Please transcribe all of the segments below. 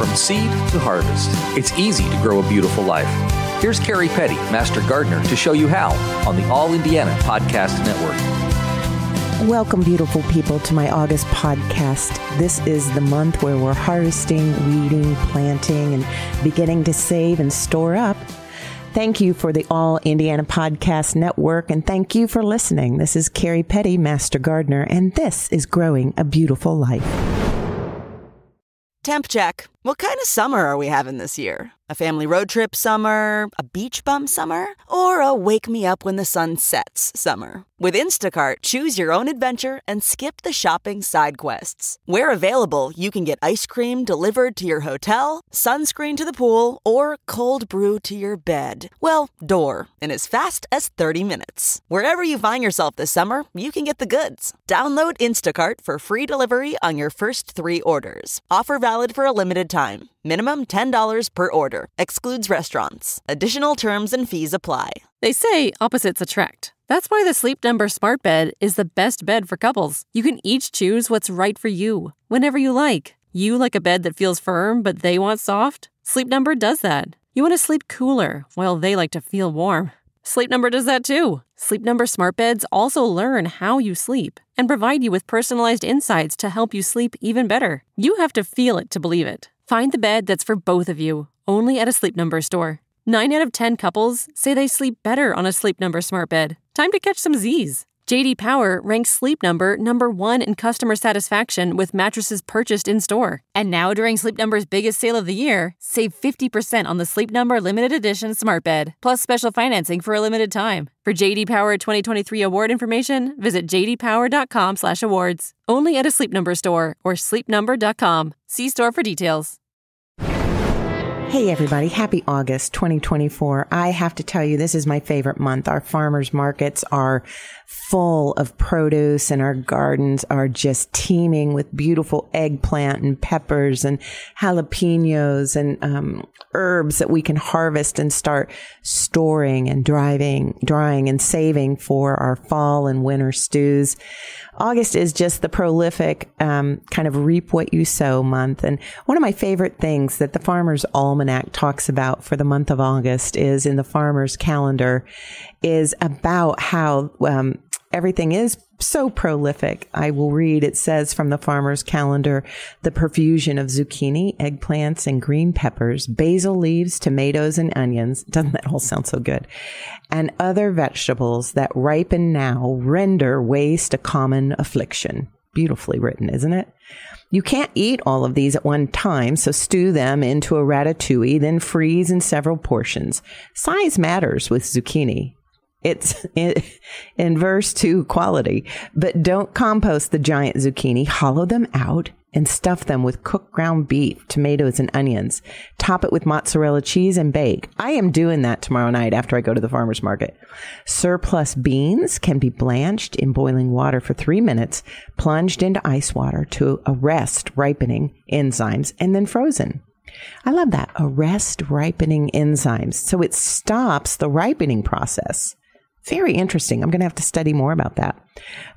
from seed to harvest. It's easy to grow a beautiful life. Here's Carrie Petty, Master Gardener, to show you how on the All Indiana Podcast Network. Welcome, beautiful people, to my August podcast. This is the month where we're harvesting, weeding, planting, and beginning to save and store up. Thank you for the All Indiana Podcast Network, and thank you for listening. This is Carrie Petty, Master Gardener, and this is Growing a Beautiful Life. Temp check. What kind of summer are we having this year? A family road trip summer? A beach bum summer? Or a wake me up when the sun sets summer? With Instacart, choose your own adventure and skip the shopping side quests. Where available, you can get ice cream delivered to your hotel, sunscreen to the pool, or cold brew to your bed. Well, door, in as fast as 30 minutes. Wherever you find yourself this summer, you can get the goods. Download Instacart for free delivery on your first three orders. Offer valid for a limited time. Minimum $10 per order. Excludes restaurants. Additional terms and fees apply. They say opposites attract. That's why the Sleep Number Smart Bed is the best bed for couples. You can each choose what's right for you, whenever you like. You like a bed that feels firm, but they want soft? Sleep Number does that. You want to sleep cooler, while they like to feel warm. Sleep Number does that too. Sleep Number smart beds also learn how you sleep and provide you with personalized insights to help you sleep even better. You have to feel it to believe it. Find the bed that's for both of you, only at a Sleep Number store. 9 out of 10 couples say they sleep better on a Sleep Number smart bed. Time to catch some Z's. JD Power ranks Sleep Number number 1 in customer satisfaction with mattresses purchased in-store. And now during Sleep Number's biggest sale of the year, save 50% on the Sleep Number limited edition smart bed, plus special financing for a limited time. For JD Power 2023 award information, visit jdpower.com/awards. Only at a Sleep Number store or sleepnumber.com. See store for details. Hey, everybody. Happy August 2024. I have to tell you, this is my favorite month. Our farmers markets are full of produce and our gardens are just teeming with beautiful eggplant and peppers and jalapenos and um, herbs that we can harvest and start storing and driving, drying and saving for our fall and winter stews. August is just the prolific um, kind of reap what you sow month. And one of my favorite things that the Farmer's Almanac talks about for the month of August is in the Farmer's Calendar is about how um, everything is so prolific. I will read, it says from the farmer's calendar, the profusion of zucchini, eggplants, and green peppers, basil leaves, tomatoes, and onions. Doesn't that all sound so good? And other vegetables that ripen now render waste a common affliction. Beautifully written, isn't it? You can't eat all of these at one time, so stew them into a ratatouille, then freeze in several portions. Size matters with zucchini. It's in, inverse to quality, but don't compost the giant zucchini. Hollow them out and stuff them with cooked ground beef, tomatoes, and onions. Top it with mozzarella cheese and bake. I am doing that tomorrow night after I go to the farmer's market. Surplus beans can be blanched in boiling water for three minutes, plunged into ice water to arrest ripening enzymes, and then frozen. I love that. Arrest ripening enzymes. So it stops the ripening process. Very interesting. I'm going to have to study more about that.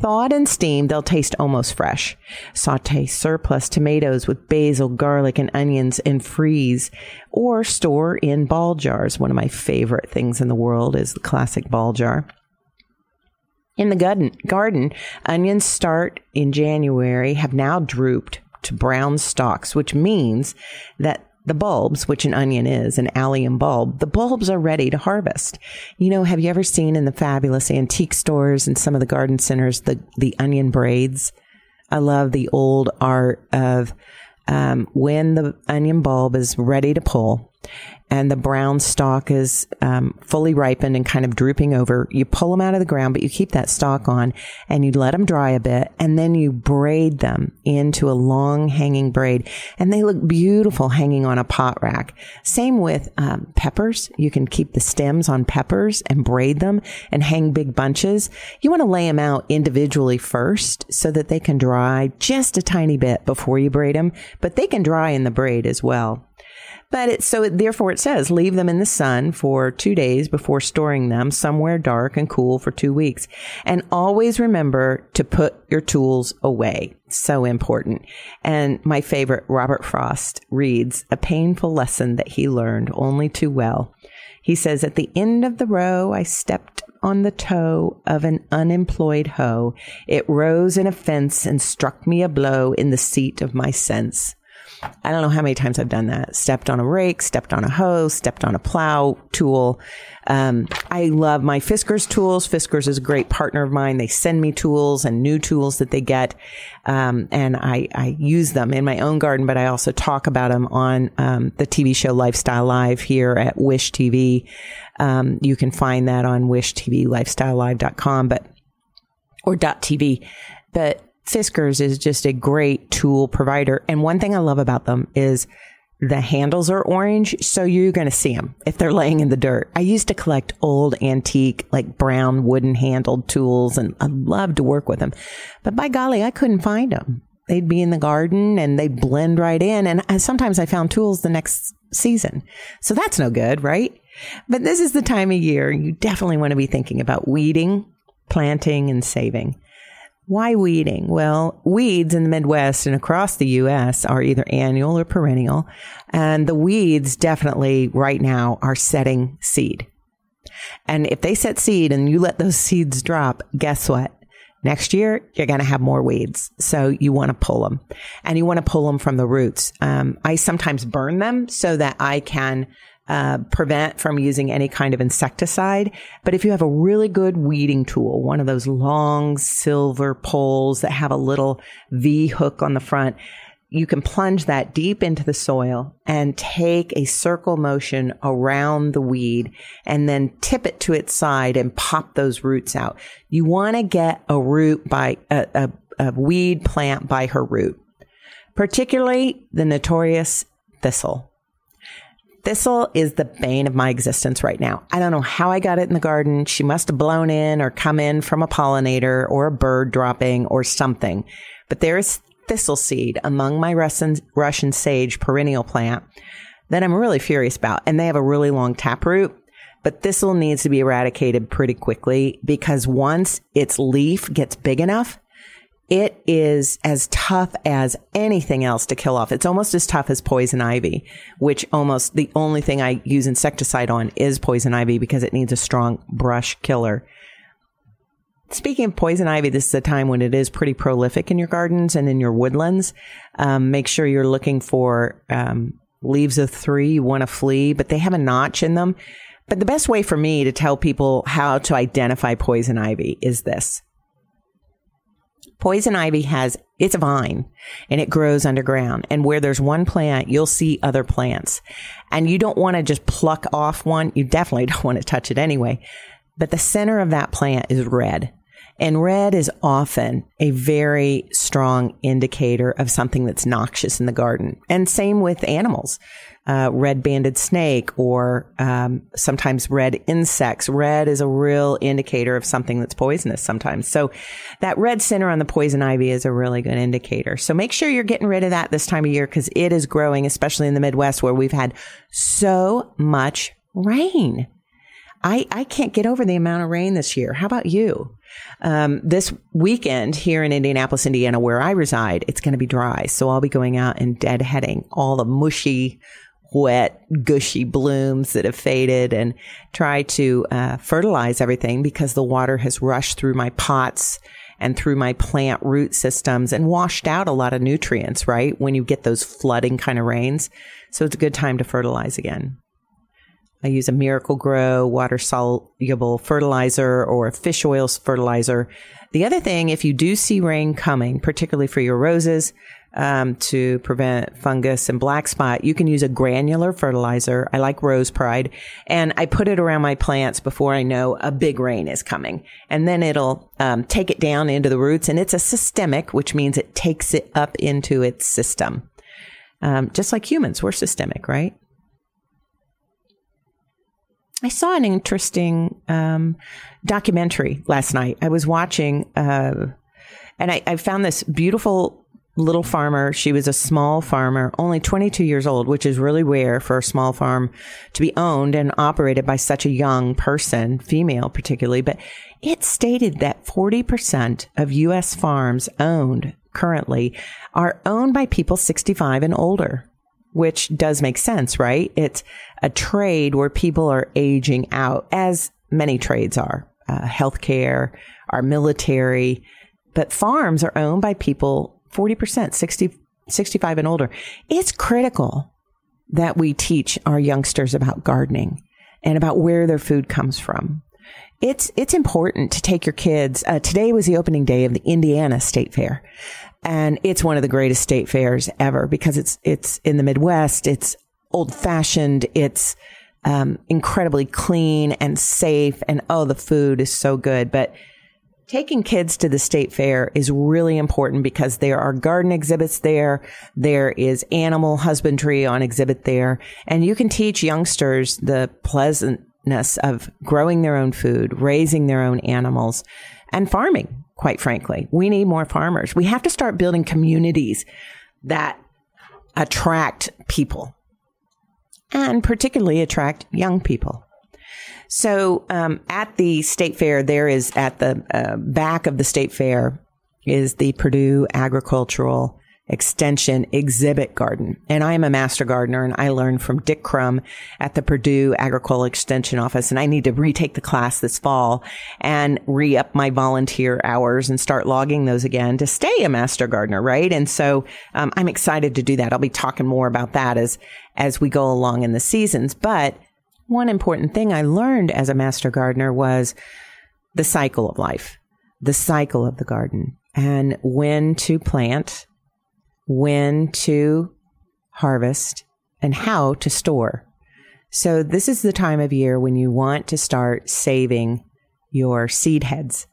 Thawed and steamed, they'll taste almost fresh. Saute surplus tomatoes with basil, garlic, and onions and freeze or store in ball jars. One of my favorite things in the world is the classic ball jar. In the garden, garden, onions start in January, have now drooped to brown stalks, which means that the bulbs, which an onion is, an allium bulb, the bulbs are ready to harvest. You know, have you ever seen in the fabulous antique stores and some of the garden centers the, the onion braids? I love the old art of um, when the onion bulb is ready to pull and the brown stalk is um, fully ripened and kind of drooping over. You pull them out of the ground, but you keep that stalk on and you let them dry a bit and then you braid them into a long hanging braid and they look beautiful hanging on a pot rack. Same with um, peppers. You can keep the stems on peppers and braid them and hang big bunches. You want to lay them out individually first so that they can dry just a tiny bit before you braid them, but they can dry in the braid as well. But it, so therefore it says leave them in the sun for two days before storing them somewhere dark and cool for two weeks. And always remember to put your tools away. So important. And my favorite, Robert Frost reads a painful lesson that he learned only too well. He says, at the end of the row, I stepped on the toe of an unemployed hoe. It rose in a fence and struck me a blow in the seat of my sense. I don't know how many times I've done that. Stepped on a rake, stepped on a hoe, stepped on a plow tool. Um, I love my Fiskars tools. Fiskars is a great partner of mine. They send me tools and new tools that they get. Um, and I, I use them in my own garden, but I also talk about them on um, the TV show Lifestyle Live here at Wish TV. Um, you can find that on Wish TV, lifestylelive.com, but, or .tv. But Fiskars is just a great tool provider. And one thing I love about them is the handles are orange, so you're going to see them if they're laying in the dirt. I used to collect old antique, like brown wooden handled tools, and I loved to work with them. But by golly, I couldn't find them. They'd be in the garden and they blend right in. And sometimes I found tools the next season. So that's no good, right? But this is the time of year you definitely want to be thinking about weeding, planting, and saving. Why weeding? Well, weeds in the Midwest and across the U.S. are either annual or perennial. And the weeds definitely right now are setting seed. And if they set seed and you let those seeds drop, guess what? Next year, you're going to have more weeds. So you want to pull them and you want to pull them from the roots. Um, I sometimes burn them so that I can uh, prevent from using any kind of insecticide. But if you have a really good weeding tool, one of those long silver poles that have a little V hook on the front, you can plunge that deep into the soil and take a circle motion around the weed and then tip it to its side and pop those roots out. You want to get a root by a, a, a weed plant by her root, particularly the notorious thistle. Thistle is the bane of my existence right now. I don't know how I got it in the garden. She must have blown in or come in from a pollinator or a bird dropping or something. But there is thistle seed among my Russian, Russian sage perennial plant that I'm really furious about. And they have a really long taproot. But thistle needs to be eradicated pretty quickly because once its leaf gets big enough, it is as tough as anything else to kill off. It's almost as tough as poison ivy, which almost the only thing I use insecticide on is poison ivy because it needs a strong brush killer. Speaking of poison ivy, this is a time when it is pretty prolific in your gardens and in your woodlands. Um, make sure you're looking for um, leaves of three. You want to flee, but they have a notch in them. But the best way for me to tell people how to identify poison ivy is this Poison ivy has, it's a vine and it grows underground. And where there's one plant, you'll see other plants. And you don't want to just pluck off one. You definitely don't want to touch it anyway. But the center of that plant is red. And red is often a very strong indicator of something that's noxious in the garden. And same with animals uh, red banded snake or um, sometimes red insects. Red is a real indicator of something that's poisonous sometimes. So that red center on the poison ivy is a really good indicator. So make sure you're getting rid of that this time of year because it is growing, especially in the Midwest where we've had so much rain. I, I can't get over the amount of rain this year. How about you? Um, this weekend here in Indianapolis, Indiana, where I reside, it's going to be dry. So I'll be going out and deadheading all the mushy wet, gushy blooms that have faded and try to uh, fertilize everything because the water has rushed through my pots and through my plant root systems and washed out a lot of nutrients, right? When you get those flooding kind of rains. So it's a good time to fertilize again. I use a Miracle-Gro water soluble fertilizer or a fish oil fertilizer. The other thing, if you do see rain coming, particularly for your roses, um, to prevent fungus and black spot, you can use a granular fertilizer. I like Rose Pride, and I put it around my plants before I know a big rain is coming, and then it'll um, take it down into the roots. And it's a systemic, which means it takes it up into its system. Um, just like humans, we're systemic, right? I saw an interesting um, documentary last night. I was watching, uh, and I, I, found this beautiful little farmer. She was a small farmer, only 22 years old, which is really rare for a small farm to be owned and operated by such a young person, female particularly. But it stated that 40% of U.S. farms owned currently are owned by people 65 and older, which does make sense, right? It's a trade where people are aging out, as many trades are, uh, healthcare, our military, but farms are owned by people 40%, 60, 65 and older. It's critical that we teach our youngsters about gardening and about where their food comes from. It's, it's important to take your kids. Uh, today was the opening day of the Indiana State Fair. And it's one of the greatest state fairs ever because it's, it's in the Midwest. It's old fashioned. It's, um, incredibly clean and safe. And oh, the food is so good. But Taking kids to the state fair is really important because there are garden exhibits there. There is animal husbandry on exhibit there. And you can teach youngsters the pleasantness of growing their own food, raising their own animals and farming, quite frankly. We need more farmers. We have to start building communities that attract people and particularly attract young people. So um, at the state fair, there is at the uh, back of the state fair is the Purdue Agricultural Extension Exhibit Garden. And I am a master gardener and I learned from Dick Crum at the Purdue Agricultural Extension Office. And I need to retake the class this fall and re up my volunteer hours and start logging those again to stay a master gardener, right? And so um, I'm excited to do that. I'll be talking more about that as, as we go along in the seasons. But one important thing I learned as a master gardener was the cycle of life, the cycle of the garden, and when to plant, when to harvest, and how to store. So, this is the time of year when you want to start saving your seed heads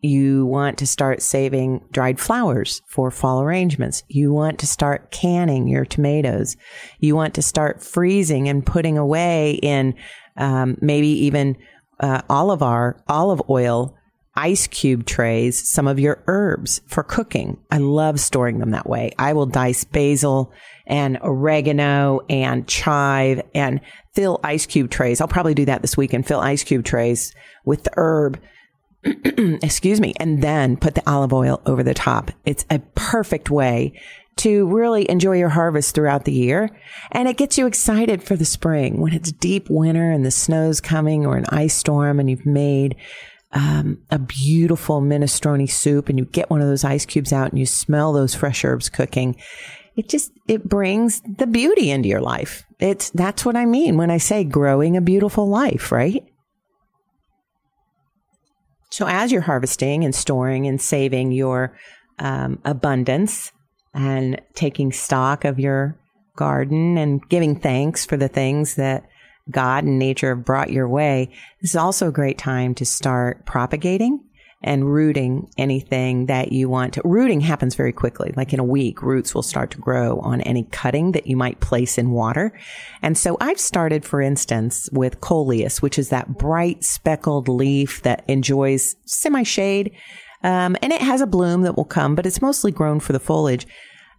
you want to start saving dried flowers for fall arrangements. You want to start canning your tomatoes. You want to start freezing and putting away in um, maybe even uh, olive olive oil ice cube trays some of your herbs for cooking. I love storing them that way. I will dice basil and oregano and chive and fill ice cube trays. I'll probably do that this week and fill ice cube trays with the herb excuse me, and then put the olive oil over the top. It's a perfect way to really enjoy your harvest throughout the year. And it gets you excited for the spring when it's deep winter and the snow's coming or an ice storm and you've made um, a beautiful minestrone soup and you get one of those ice cubes out and you smell those fresh herbs cooking. It just, it brings the beauty into your life. It's, that's what I mean when I say growing a beautiful life, right? So as you're harvesting and storing and saving your um, abundance and taking stock of your garden and giving thanks for the things that God and nature have brought your way, this is also a great time to start propagating and rooting anything that you want to. Rooting happens very quickly. Like in a week, roots will start to grow on any cutting that you might place in water. And so I've started, for instance, with coleus, which is that bright speckled leaf that enjoys semi shade. Um, and it has a bloom that will come, but it's mostly grown for the foliage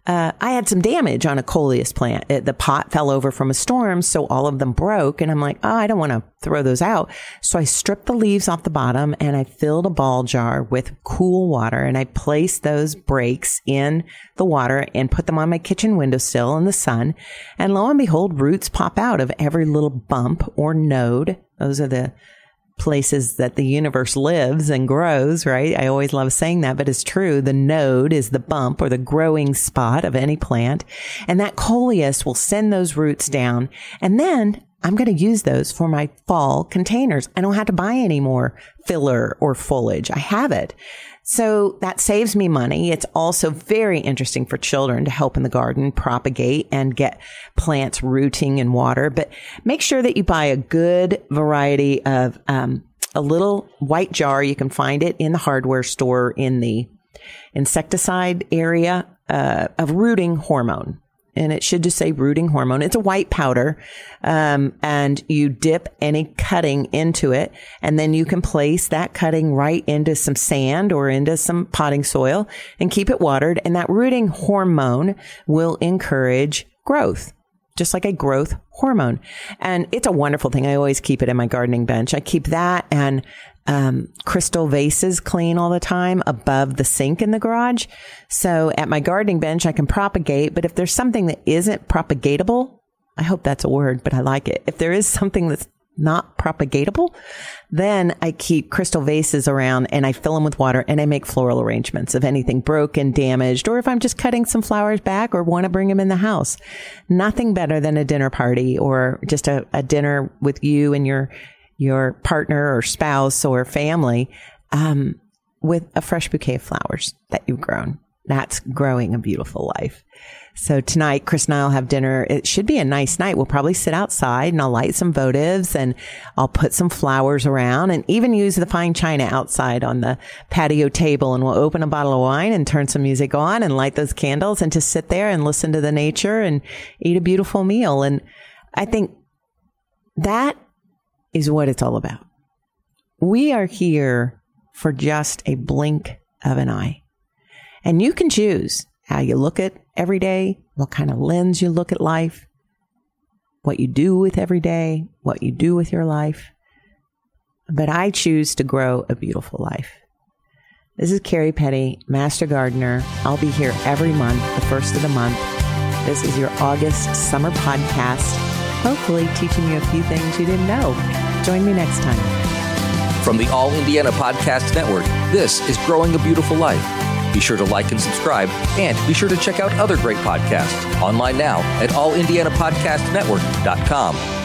uh, I had some damage on a coleus plant. It, the pot fell over from a storm, so all of them broke. And I'm like, oh, I don't want to throw those out. So I stripped the leaves off the bottom and I filled a ball jar with cool water and I placed those breaks in the water and put them on my kitchen windowsill in the sun. And lo and behold, roots pop out of every little bump or node. Those are the places that the universe lives and grows, right? I always love saying that, but it's true. The node is the bump or the growing spot of any plant. And that coleus will send those roots down. And then I'm going to use those for my fall containers. I don't have to buy any more filler or foliage. I have it. So that saves me money. It's also very interesting for children to help in the garden propagate and get plants rooting in water. But make sure that you buy a good variety of um, a little white jar. You can find it in the hardware store in the insecticide area uh, of rooting hormone. And it should just say rooting hormone. It's a white powder. Um, and you dip any cutting into it and then you can place that cutting right into some sand or into some potting soil and keep it watered. And that rooting hormone will encourage growth just like a growth hormone. And it's a wonderful thing. I always keep it in my gardening bench. I keep that and um, crystal vases clean all the time above the sink in the garage. So at my gardening bench, I can propagate. But if there's something that isn't propagatable, I hope that's a word, but I like it. If there is something that's not propagatable, then I keep crystal vases around and I fill them with water and I make floral arrangements of anything broken, damaged, or if I'm just cutting some flowers back or want to bring them in the house. Nothing better than a dinner party or just a, a dinner with you and your your partner or spouse or family um, with a fresh bouquet of flowers that you've grown. That's growing a beautiful life. So tonight, Chris and I will have dinner. It should be a nice night. We'll probably sit outside and I'll light some votives and I'll put some flowers around and even use the fine china outside on the patio table. And we'll open a bottle of wine and turn some music on and light those candles and just sit there and listen to the nature and eat a beautiful meal. And I think that is what it's all about. We are here for just a blink of an eye. And you can choose how you look at every day, what kind of lens you look at life, what you do with every day, what you do with your life. But I choose to grow a beautiful life. This is Carrie Petty, Master Gardener. I'll be here every month, the first of the month. This is your August summer podcast, hopefully teaching you a few things you didn't know. Join me next time. From the All Indiana Podcast Network, this is Growing a Beautiful Life. Be sure to like and subscribe, and be sure to check out other great podcasts online now at allindianapodcastnetwork.com.